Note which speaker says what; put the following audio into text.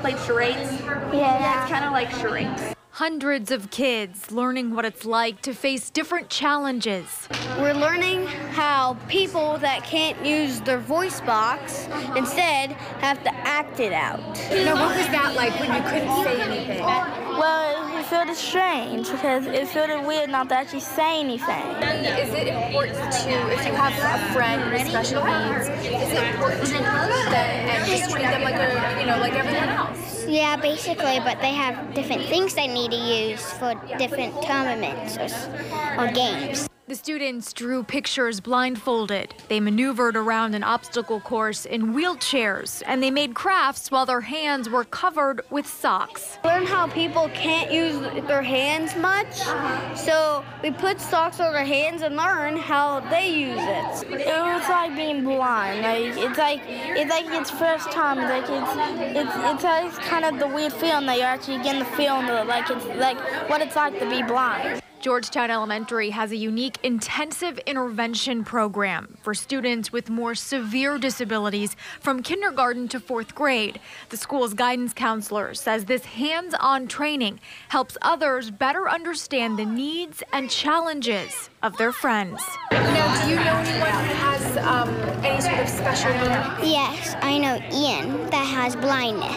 Speaker 1: played charades?
Speaker 2: Yeah.
Speaker 1: It's kind of like charades.
Speaker 3: Hundreds of kids learning what it's like to face different challenges.
Speaker 2: We're learning how people that can't use their voice box instead have to act it out.
Speaker 4: Now, what was that like when you couldn't say anything?
Speaker 5: Well, it felt strange because it felt weird not to actually say anything.
Speaker 4: Is it important to, if you have a friend with special needs, is it important to include them and just treat them like a, you know, like everyone else?
Speaker 6: Yeah, basically, but they have different things they need to use for different tournaments or, or games.
Speaker 3: The students drew pictures blindfolded. They maneuvered around an obstacle course in wheelchairs, and they made crafts while their hands were covered with socks.
Speaker 2: Learn how people can't use their hands much, so we put socks on their hands and learn how they use it.
Speaker 5: It like being blind. Like it's like it's like it's first time. Like it's it's it's like kind of the weird feeling that you're actually getting the feeling of like it's like what it's like to be blind.
Speaker 3: Georgetown Elementary has a unique intensive intervention program for students with more severe disabilities from kindergarten to fourth grade. The school's guidance counselor says this hands on training helps others better understand the needs and challenges of their friends.
Speaker 4: Now, do you know anyone who has um, any sort of special?
Speaker 6: Yes, I know Ian that has blindness.